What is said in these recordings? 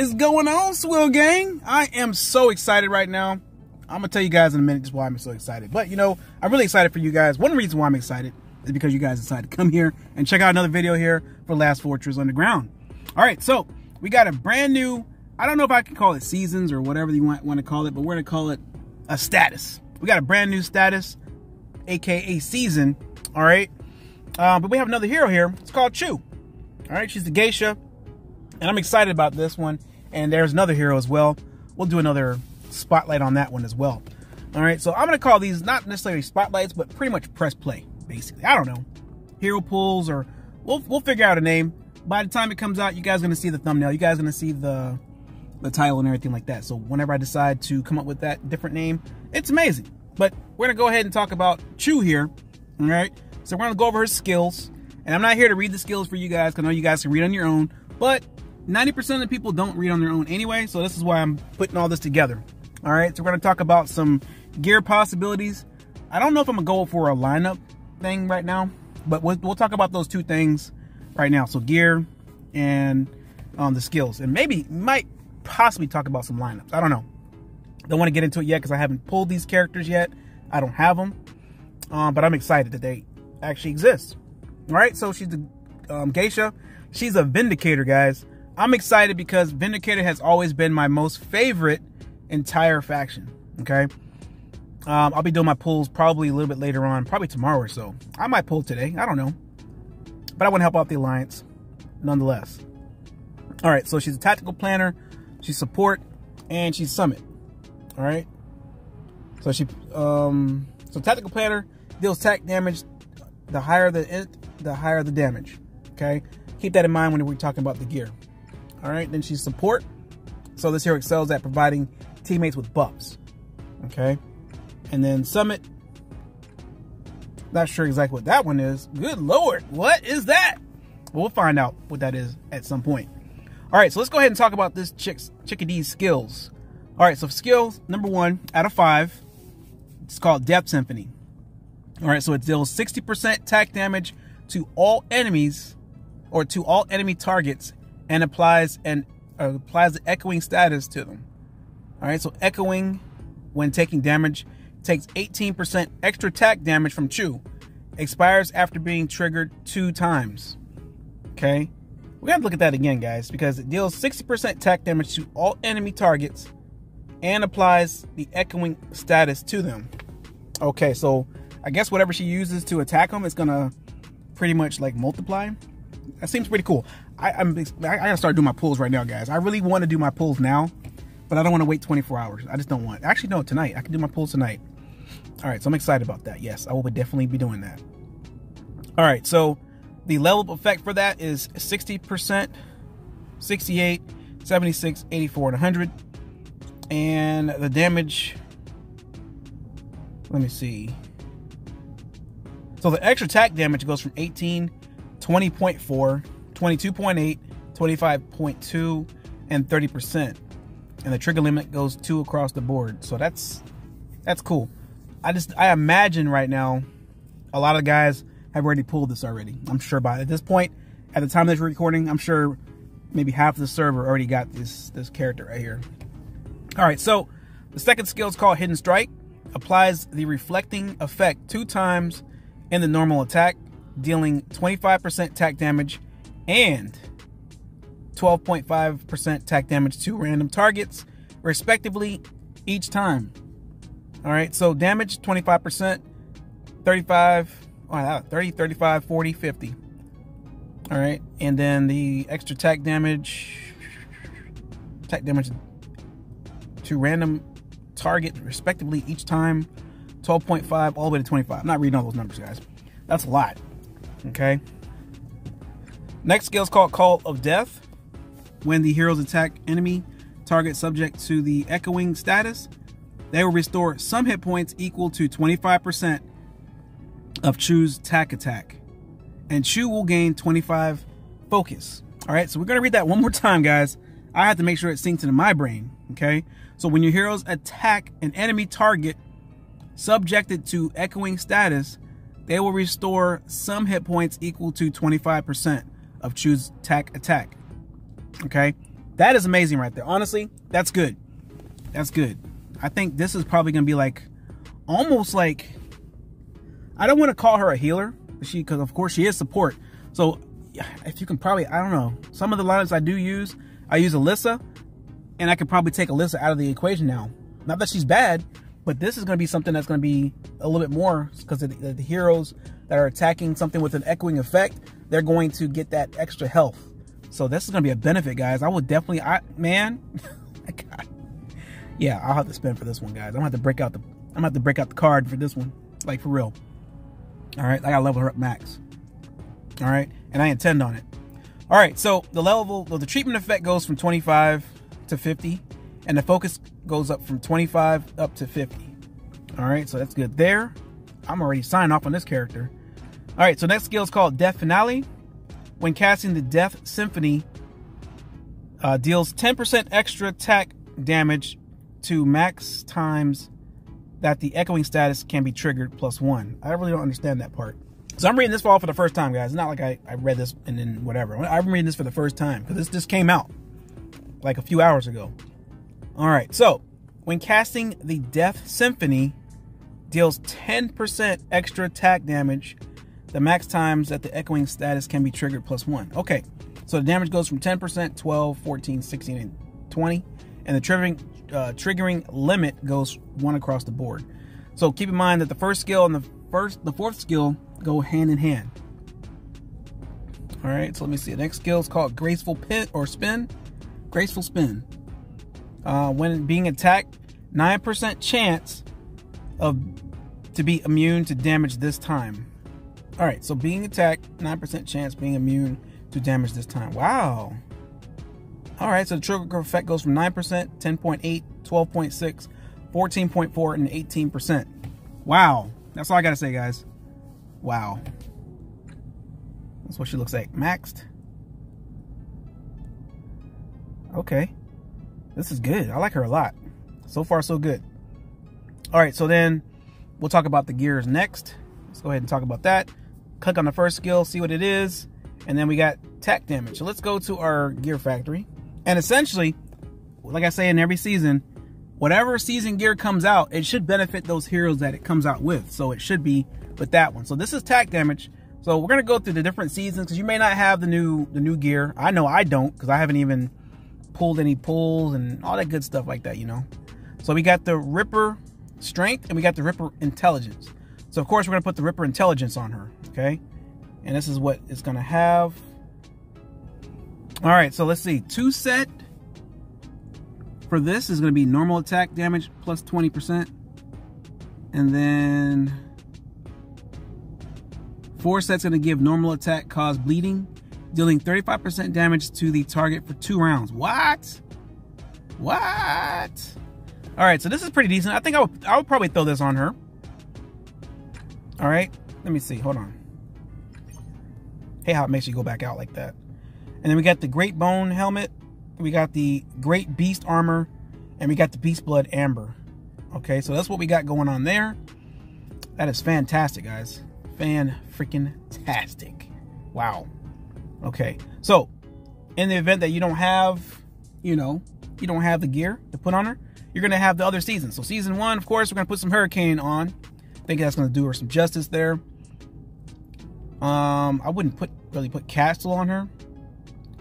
Is going on, Swill Gang? I am so excited right now. I'm gonna tell you guys in a minute just why I'm so excited. But you know, I'm really excited for you guys. One reason why I'm excited is because you guys decided to come here and check out another video here for Last Fortress Underground. All right, so we got a brand new, I don't know if I can call it seasons or whatever you want, want to call it, but we're gonna call it a status. We got a brand new status, aka season. All right. Uh, but we have another hero here. It's called Chu. All right, she's the geisha. And I'm excited about this one. And there's another hero as well. We'll do another spotlight on that one as well. All right, so I'm going to call these not necessarily spotlights, but pretty much press play, basically. I don't know. Hero pulls or we'll, we'll figure out a name. By the time it comes out, you guys going to see the thumbnail. You guys going to see the, the title and everything like that. So whenever I decide to come up with that different name, it's amazing. But we're going to go ahead and talk about Chu here. All right. So we're going to go over her skills. And I'm not here to read the skills for you guys because I know you guys can read on your own. But 90% of the people don't read on their own anyway, so this is why I'm putting all this together. All right, so we're gonna talk about some gear possibilities. I don't know if I'm gonna go for a lineup thing right now, but we'll, we'll talk about those two things right now. So gear and um, the skills, and maybe might possibly talk about some lineups. I don't know. Don't want to get into it yet because I haven't pulled these characters yet. I don't have them, um, but I'm excited that they actually exist. All right, so she's the um, geisha. She's a vindicator, guys. I'm excited because Vindicator has always been my most favorite entire faction. Okay. Um, I'll be doing my pulls probably a little bit later on, probably tomorrow or so. I might pull today. I don't know. But I want to help out the Alliance nonetheless. All right. So she's a tactical planner, she's support, and she's summit. All right. So she, um, so tactical planner deals attack damage. The higher the it, the higher the damage. Okay. Keep that in mind when we're talking about the gear. All right, then she's support. So this hero excels at providing teammates with buffs. Okay. And then Summit. Not sure exactly what that one is. Good Lord, what is that? Well, we'll find out what that is at some point. All right, so let's go ahead and talk about this chick's chickadee's skills. All right, so skills number one out of five. It's called Death Symphony. All right, so it deals 60% attack damage to all enemies or to all enemy targets and applies and applies the echoing status to them. All right, so echoing when taking damage takes 18% extra attack damage from Chu. Expires after being triggered two times. Okay, we gotta look at that again, guys, because it deals 60% attack damage to all enemy targets and applies the echoing status to them. Okay, so I guess whatever she uses to attack them is gonna pretty much like multiply. That seems pretty cool. I, I'm I gotta start doing my pulls right now, guys. I really want to do my pulls now, but I don't want to wait 24 hours. I just don't want. Actually, no, tonight. I can do my pulls tonight. All right, so I'm excited about that. Yes, I will definitely be doing that. All right, so the level effect for that is 60%, 68, 76, 84, and 100. And the damage, let me see. So the extra attack damage goes from 18 20.4, 22.8, 25.2, and 30%. And the trigger limit goes two across the board. So that's that's cool. I just I imagine right now a lot of guys have already pulled this already. I'm sure by at this point, at the time of this recording, I'm sure maybe half the server already got this this character right here. All right, so the second skill is called Hidden Strike. Applies the reflecting effect two times in the normal attack dealing 25% attack damage and 12.5% attack damage to random targets, respectively, each time. All right, so damage 25%, 35, 30, 35, 40, 50. All right, and then the extra attack damage, attack damage to random target, respectively, each time, 12.5 all the way to 25. I'm not reading all those numbers, guys. That's a lot. Okay. Next skill is called Call of Death. When the heroes attack enemy target subject to the echoing status, they will restore some hit points equal to 25% of Chu's attack attack. And Chu will gain 25 focus. All right, so we're going to read that one more time, guys. I have to make sure it sinks into my brain. Okay. So when your heroes attack an enemy target subjected to echoing status, they will restore some hit points equal to 25% of Chu's attack attack. Okay? That is amazing right there. Honestly, that's good. That's good. I think this is probably to be like almost like I don't want to call her a healer, she because of course she is support. So if you can probably I don't know some of the lines I do use, I use Alyssa, and I could probably take Alyssa out of the equation now. Not that she's bad, but this is going to be something that's going to be a little bit more because the, the, the heroes that are attacking something with an echoing effect, they're going to get that extra health. So this is going to be a benefit, guys. I will definitely, I man, God. yeah, I'll have to spend for this one, guys. I'm gonna have to break out the, I'm gonna have to break out the card for this one, like for real. All right, I gotta level her up max. All right, and I intend on it. All right, so the level, the treatment effect goes from 25 to 50, and the focus goes up from 25 up to 50. All right, so that's good there. I'm already signed off on this character. All right, so next skill is called Death Finale. When casting the Death Symphony, uh, deals 10% extra attack damage to max times that the echoing status can be triggered plus one. I really don't understand that part. So I'm reading this all for the first time, guys. It's not like I, I read this and then whatever. I'm reading this for the first time because this just came out like a few hours ago. All right, so when casting the Death Symphony, deals 10% extra attack damage. The max times that the echoing status can be triggered plus one. Okay, so the damage goes from 10%, 12, 14, 16, and 20. And the triggering, uh, triggering limit goes one across the board. So keep in mind that the first skill and the first, the fourth skill go hand in hand. All right, so let me see. The next skill is called Graceful Pit or Spin. Graceful Spin. Uh, when being attacked, 9% chance of to be immune to damage this time. All right, so being attacked, 9% chance being immune to damage this time. Wow. All right, so the trigger effect goes from 9%, 10.8, 12.6, 14.4, and 18%. Wow. That's all I got to say, guys. Wow. That's what she looks like. Maxed. Okay. This is good. I like her a lot. So far, so good. All right, so then we'll talk about the gears next. Let's go ahead and talk about that. Click on the first skill, see what it is. And then we got attack damage. So let's go to our gear factory. And essentially, like I say in every season, whatever season gear comes out, it should benefit those heroes that it comes out with. So it should be with that one. So this is attack damage. So we're gonna go through the different seasons because you may not have the new the new gear. I know I don't because I haven't even pulled any pulls and all that good stuff like that, you know. So we got the Ripper Strength and we got the Ripper Intelligence. So of course we're gonna put the Ripper Intelligence on her, okay? And this is what it's gonna have. All right, so let's see. Two set for this is gonna be normal attack damage plus 20%. And then four sets gonna give normal attack cause bleeding dealing 35% damage to the target for two rounds. What? What? All right, so this is pretty decent. I think I would, I would probably throw this on her. All right, let me see. Hold on. Hey, how it makes you go back out like that. And then we got the Great Bone helmet. We got the Great Beast armor. And we got the Beast Blood Amber. Okay, so that's what we got going on there. That is fantastic, guys. Fan freaking tastic. Wow. Okay, so in the event that you don't have, you know, you don't have the gear to put on her, you're gonna have the other season. So season one, of course, we're gonna put some Hurricane on. I think that's gonna do her some justice there. Um, I wouldn't put really put Castle on her.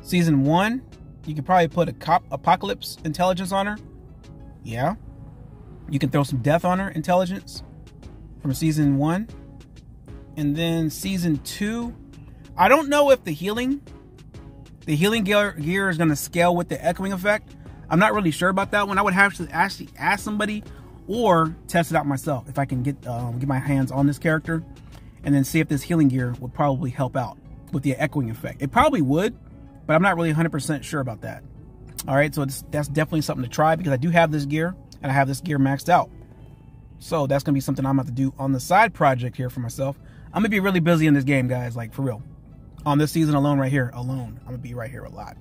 Season one, you could probably put a cop Apocalypse Intelligence on her. Yeah. You can throw some Death on her Intelligence from season one. And then season two, I don't know if the healing, the healing gear, gear is going to scale with the echoing effect. I'm not really sure about that one. I would have to actually ask somebody or test it out myself if I can get um, get my hands on this character and then see if this healing gear would probably help out with the echoing effect. It probably would, but I'm not really 100% sure about that. All right, so that's definitely something to try because I do have this gear and I have this gear maxed out. So that's going to be something I'm going to have to do on the side project here for myself. I'm going to be really busy in this game, guys, like for real on this season alone right here alone i'm gonna be right here a lot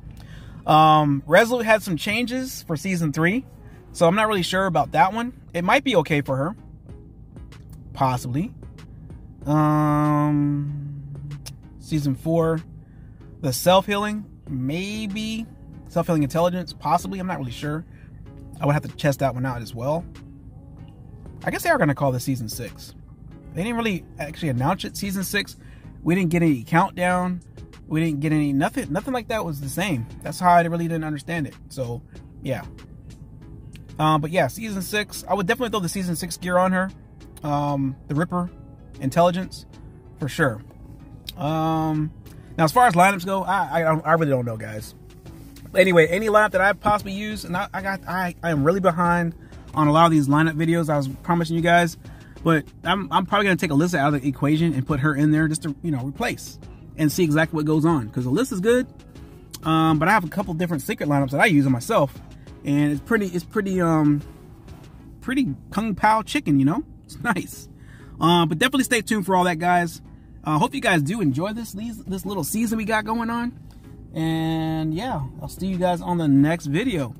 um resolute had some changes for season three so i'm not really sure about that one it might be okay for her possibly um season four the self-healing maybe Self-healing intelligence, possibly. I'm not really sure. I would have to test that one out as well. I guess they are going to call this season six. They didn't really actually announce it season six. We didn't get any countdown. We didn't get any nothing. Nothing like that was the same. That's how I really didn't understand it. So, yeah. Um, but yeah, season six. I would definitely throw the season six gear on her. Um, the Ripper, intelligence, for sure. Um, now as far as lineups go, I I, I really don't know, guys. Anyway, any lineup that I possibly use, and I, I got I I am really behind on a lot of these lineup videos. I was promising you guys, but I'm I'm probably gonna take Alyssa out of the equation and put her in there just to you know replace and see exactly what goes on because Alyssa's good. Um, but I have a couple different secret lineups that I use on myself, and it's pretty it's pretty um pretty kung pao chicken, you know. It's nice. Um, but definitely stay tuned for all that, guys. Uh, hope you guys do enjoy this this little season we got going on. And yeah, I'll see you guys on the next video.